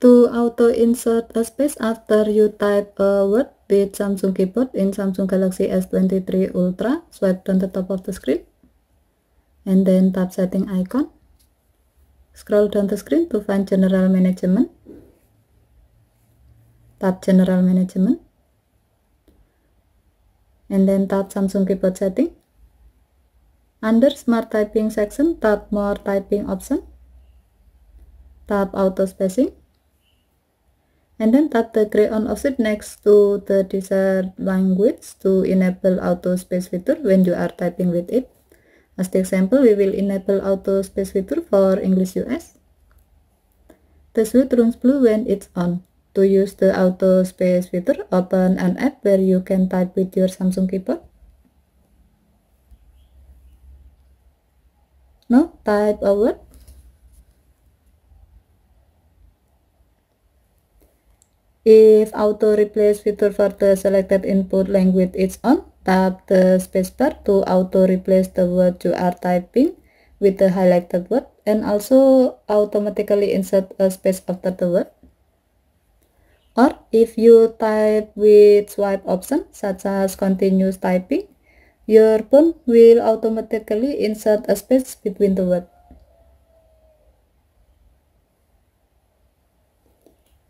To auto insert a space after you type a word with Samsung keyboard in Samsung Galaxy S23 Ultra, swipe down the top of the screen and then tap setting icon. Scroll down the screen to find general management. Tap general management and then tap Samsung keyboard setting. Under smart typing section, tap more typing option. Tap auto spacing and then tap the gray on option next to the desired language to enable auto space feature when you are typing with it. As the example, we will enable auto space feature for English US. The switch turns blue when it's on. To use the auto space feature, open an app where you can type with your Samsung keyboard. Now type a word If auto replace feature for the selected input language is on, tap the spacebar to auto replace the word you are typing with the highlighted word and also automatically insert a space after the word. Or if you type with swipe option such as continuous typing, your phone will automatically insert a space between the words.